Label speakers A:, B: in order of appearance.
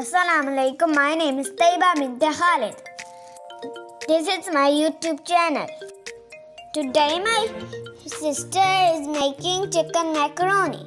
A: Assalamu alaikum. My name is Taiba Bint Khalid. This is my YouTube channel. Today my sister is making chicken macaroni.